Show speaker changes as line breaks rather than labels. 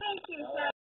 thank you, sir.